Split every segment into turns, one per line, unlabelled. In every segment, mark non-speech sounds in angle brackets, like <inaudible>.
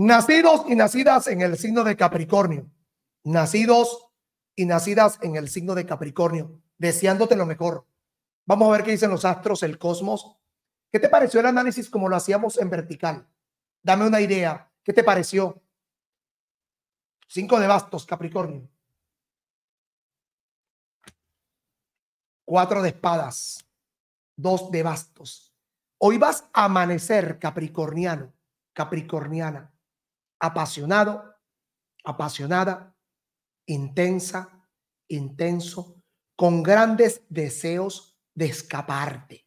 Nacidos y nacidas en el signo de Capricornio. Nacidos y nacidas en el signo de Capricornio. Deseándote lo mejor. Vamos a ver qué dicen los astros, el cosmos. ¿Qué te pareció el análisis como lo hacíamos en vertical? Dame una idea. ¿Qué te pareció? Cinco de bastos, Capricornio. Cuatro de espadas. Dos de bastos. Hoy vas a amanecer capricorniano, capricorniana, apasionado, apasionada, intensa, intenso, con grandes deseos de escaparte,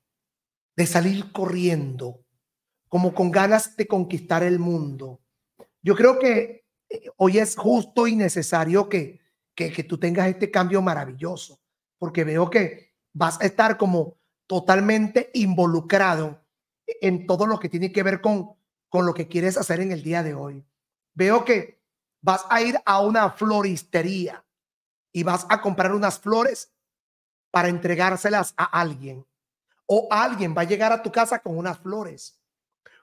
de salir corriendo, como con ganas de conquistar el mundo. Yo creo que eh, hoy es justo y necesario que, que, que tú tengas este cambio maravilloso, porque veo que vas a estar como totalmente involucrado en todo lo que tiene que ver con, con lo que quieres hacer en el día de hoy. Veo que vas a ir a una floristería y vas a comprar unas flores para entregárselas a alguien. O alguien va a llegar a tu casa con unas flores.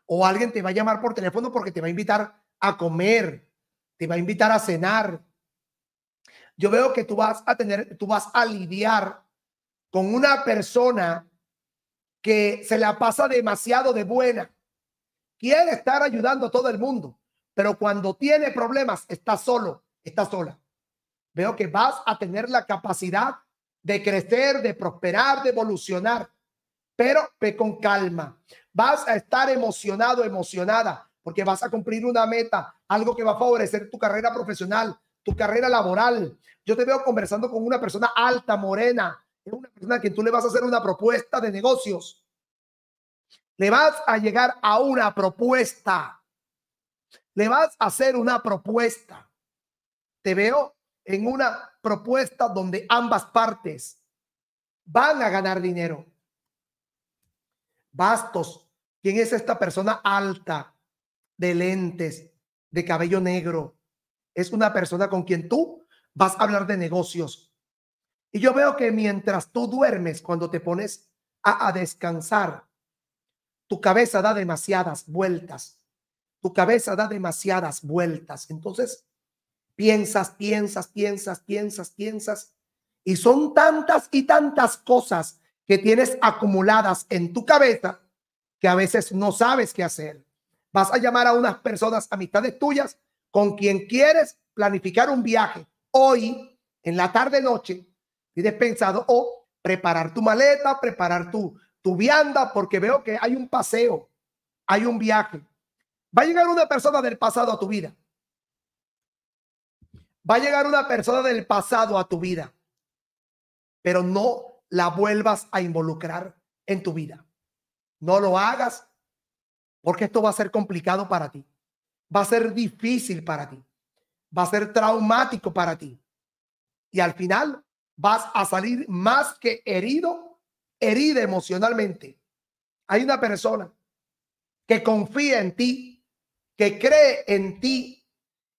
O alguien te va a llamar por teléfono porque te va a invitar a comer, te va a invitar a cenar. Yo veo que tú vas a tener, tú vas a lidiar con una persona que se la pasa demasiado de buena. Quiere estar ayudando a todo el mundo, pero cuando tiene problemas está solo, está sola. Veo que vas a tener la capacidad de crecer, de prosperar, de evolucionar, pero ve con calma. Vas a estar emocionado, emocionada, porque vas a cumplir una meta, algo que va a favorecer tu carrera profesional, tu carrera laboral. Yo te veo conversando con una persona alta, morena, una persona a quien tú le vas a hacer una propuesta de negocios. Le vas a llegar a una propuesta. Le vas a hacer una propuesta. Te veo en una propuesta donde ambas partes van a ganar dinero. Bastos, ¿quién es esta persona alta, de lentes, de cabello negro? Es una persona con quien tú vas a hablar de negocios. Y yo veo que mientras tú duermes, cuando te pones a, a descansar, tu cabeza da demasiadas vueltas. Tu cabeza da demasiadas vueltas. Entonces, piensas, piensas, piensas, piensas, piensas. Y son tantas y tantas cosas que tienes acumuladas en tu cabeza que a veces no sabes qué hacer. Vas a llamar a unas personas, amistades tuyas, con quien quieres planificar un viaje hoy, en la tarde, noche, tienes pensado o preparar tu maleta, preparar tu, tu vianda, porque veo que hay un paseo, hay un viaje. Va a llegar una persona del pasado a tu vida Va a llegar una persona del pasado a tu vida, pero no la vuelvas a involucrar en tu vida. No lo hagas porque esto va a ser complicado para ti. Va a ser difícil para ti. Va a ser traumático para ti. Y al final vas a salir más que herido, herida emocionalmente. Hay una persona que confía en ti, que cree en ti,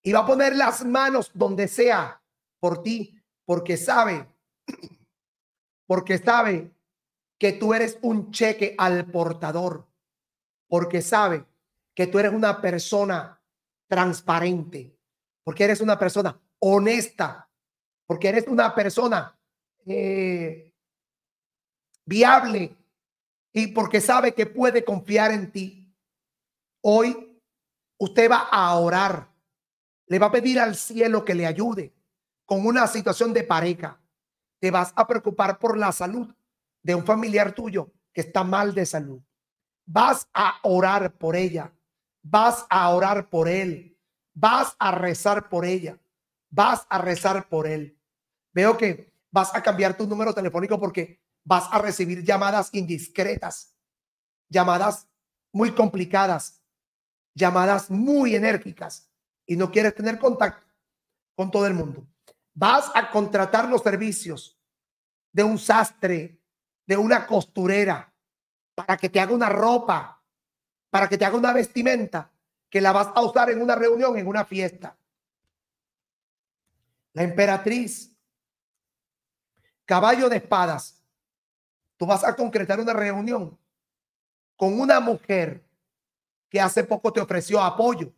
y va a poner las manos donde sea por ti, porque sabe, <clears throat> porque sabe que tú eres un cheque al portador, porque sabe que tú eres una persona transparente, porque eres una persona honesta, porque eres una persona eh, viable y porque sabe que puede confiar en ti. Hoy usted va a orar le va a pedir al cielo que le ayude con una situación de pareja. Te vas a preocupar por la salud de un familiar tuyo que está mal de salud. Vas a orar por ella. Vas a orar por él. Vas a rezar por ella. Vas a rezar por él. Veo que vas a cambiar tu número telefónico porque vas a recibir llamadas indiscretas, llamadas muy complicadas, llamadas muy enérgicas y no quieres tener contacto con todo el mundo. Vas a contratar los servicios de un sastre, de una costurera, para que te haga una ropa, para que te haga una vestimenta que la vas a usar en una reunión, en una fiesta. La emperatriz, caballo de espadas. Tú vas a concretar una reunión con una mujer que hace poco te ofreció apoyo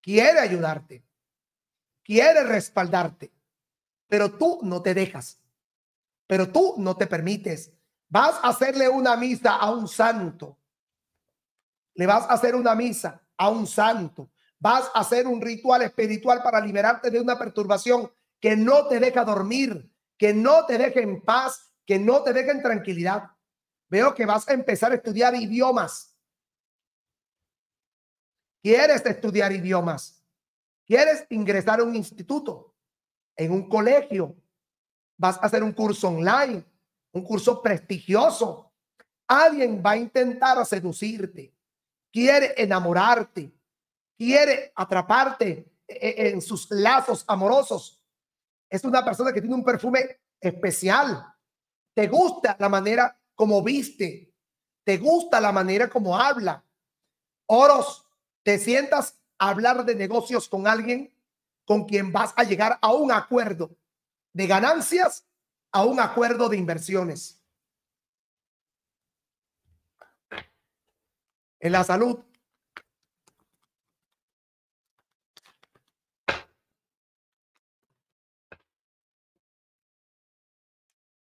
quiere ayudarte, quiere respaldarte, pero tú no te dejas, pero tú no te permites. Vas a hacerle una misa a un santo, le vas a hacer una misa a un santo, vas a hacer un ritual espiritual para liberarte de una perturbación que no te deja dormir, que no te deje en paz, que no te deje en tranquilidad. Veo que vas a empezar a estudiar idiomas. ¿Quieres estudiar idiomas? ¿Quieres ingresar a un instituto? En un colegio. Vas a hacer un curso online, un curso prestigioso. Alguien va a intentar seducirte. Quiere enamorarte. Quiere atraparte en sus lazos amorosos. Es una persona que tiene un perfume especial. Te gusta la manera como viste, te gusta la manera como habla. Oros, te sientas a hablar de negocios con alguien con quien vas a llegar a un acuerdo de ganancias, a un acuerdo de inversiones. En la salud,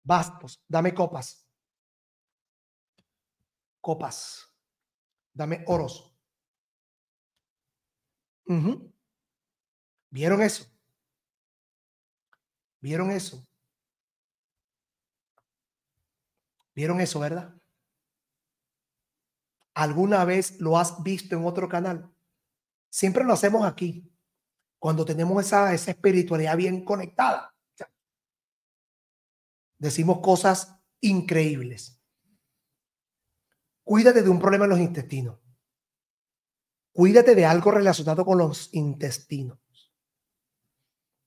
bastos, dame copas copas. Dame oros. ¿Vieron eso? ¿Vieron eso? ¿Vieron eso, verdad? ¿Alguna vez lo has visto en otro canal? Siempre lo hacemos aquí, cuando tenemos esa, esa espiritualidad bien conectada. Decimos cosas increíbles. Cuídate de un problema en los intestinos. Cuídate de algo relacionado con los intestinos.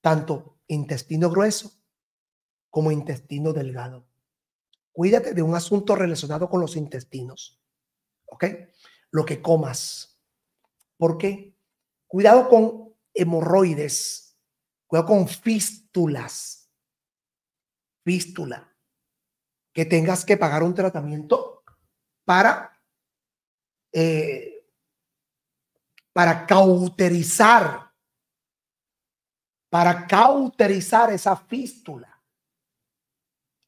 Tanto intestino grueso como intestino delgado. Cuídate de un asunto relacionado con los intestinos. ¿Ok? Lo que comas. ¿Por qué? Cuidado con hemorroides. Cuidado con fístulas. Fístula. Que tengas que pagar un tratamiento para, eh, para cauterizar, para cauterizar esa fístula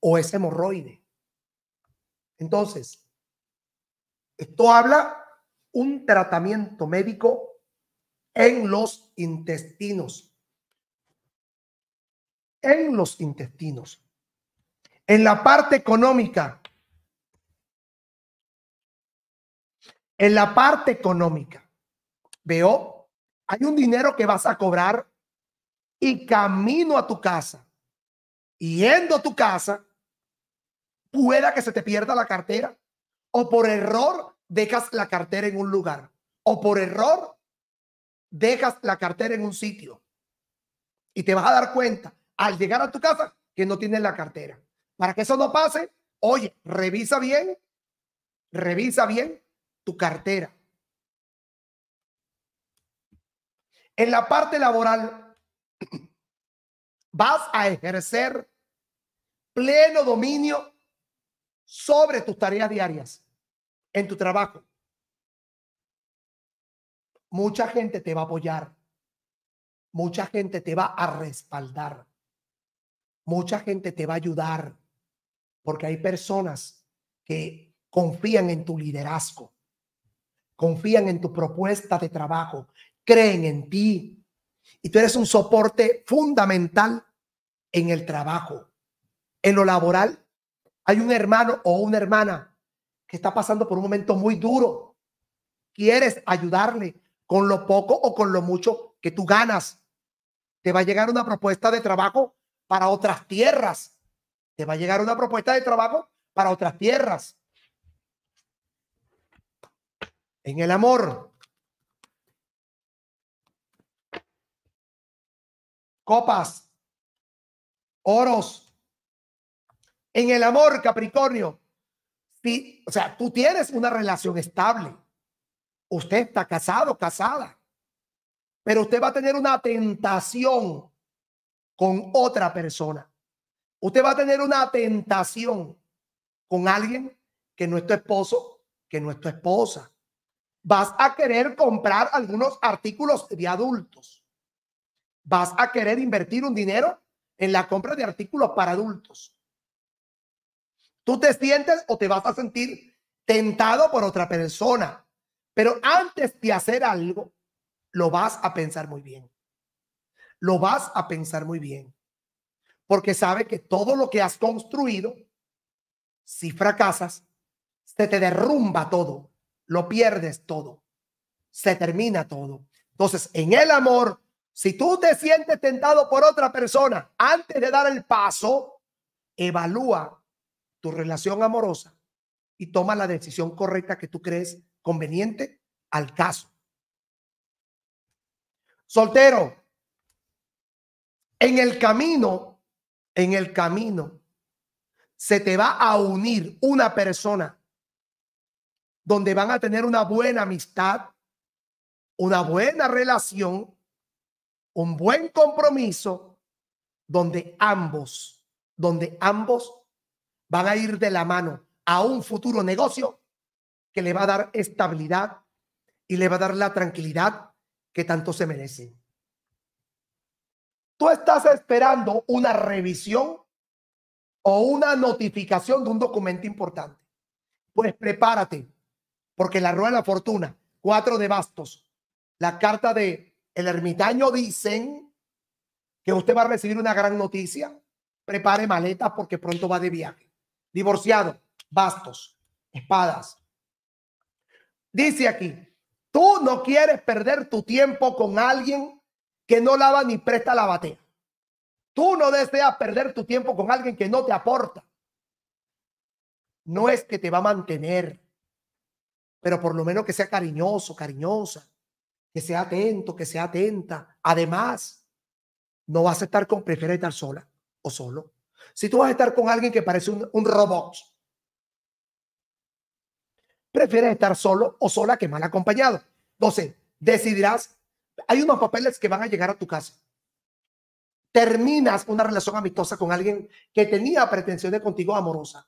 o ese hemorroide. Entonces, esto habla un tratamiento médico en los intestinos. En los intestinos. En la parte económica, En la parte económica, veo, hay un dinero que vas a cobrar y camino a tu casa, yendo a tu casa, pueda que se te pierda la cartera o por error dejas la cartera en un lugar o por error dejas la cartera en un sitio y te vas a dar cuenta al llegar a tu casa que no tienes la cartera. Para que eso no pase, oye, revisa bien, revisa bien tu cartera. En la parte laboral, vas a ejercer pleno dominio sobre tus tareas diarias en tu trabajo. Mucha gente te va a apoyar. Mucha gente te va a respaldar. Mucha gente te va a ayudar. Porque hay personas que confían en tu liderazgo confían en tu propuesta de trabajo, creen en ti y tú eres un soporte fundamental en el trabajo. En lo laboral, hay un hermano o una hermana que está pasando por un momento muy duro. Quieres ayudarle con lo poco o con lo mucho que tú ganas. Te va a llegar una propuesta de trabajo para otras tierras. Te va a llegar una propuesta de trabajo para otras tierras en el amor. Copas, oros. En el amor, Capricornio. Si, o sea, tú tienes una relación estable. Usted está casado, casada. Pero usted va a tener una tentación con otra persona. Usted va a tener una tentación con alguien que no es tu esposo, que no es tu esposa vas a querer comprar algunos artículos de adultos. Vas a querer invertir un dinero en la compra de artículos para adultos. Tú te sientes o te vas a sentir tentado por otra persona, pero antes de hacer algo, lo vas a pensar muy bien. Lo vas a pensar muy bien. Porque sabe que todo lo que has construido, si fracasas, se te derrumba todo, lo pierdes todo, se termina todo. Entonces, en el amor, si tú te sientes tentado por otra persona, antes de dar el paso, evalúa tu relación amorosa y toma la decisión correcta que tú crees conveniente al caso. Soltero, en el camino, en el camino, se te va a unir una persona donde van a tener una buena amistad, una buena relación, un buen compromiso, donde ambos, donde ambos van a ir de la mano a un futuro negocio que le va a dar estabilidad y le va a dar la tranquilidad que tanto se merece. Tú estás esperando una revisión o una notificación de un documento importante. Pues prepárate, porque la rueda de la fortuna, cuatro de bastos, la carta de el ermitaño dicen que usted va a recibir una gran noticia. Prepare maletas porque pronto va de viaje. Divorciado, bastos, espadas. Dice aquí, tú no quieres perder tu tiempo con alguien que no lava ni presta la batea. Tú no deseas perder tu tiempo con alguien que no te aporta. No es que te va a mantener, pero por lo menos que sea cariñoso, cariñosa, que sea atento, que sea atenta. Además, no vas a estar con, prefieres estar sola o solo. Si tú vas a estar con alguien que parece un, robot, prefieres estar solo o sola que mal acompañado. Entonces, decidirás, hay unos papeles que van a llegar a tu casa. Terminas una relación amistosa con alguien que tenía pretensiones contigo amorosa.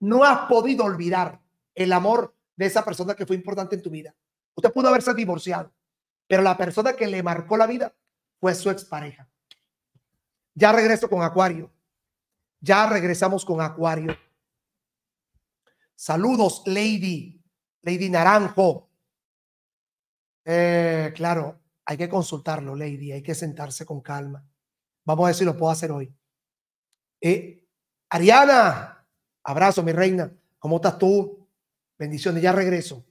No has podido olvidar el amor de esa persona que fue importante en tu vida. Usted pudo haberse divorciado, pero la persona que le marcó la vida fue su expareja. Ya regreso con Acuario. Ya regresamos con Acuario. Saludos, Lady. Lady Naranjo. Eh, claro, hay que consultarlo, Lady. Hay que sentarse con calma. Vamos a ver si lo puedo hacer hoy. Eh, Ariana, abrazo, mi reina. ¿Cómo estás tú? Bendiciones, ya regreso.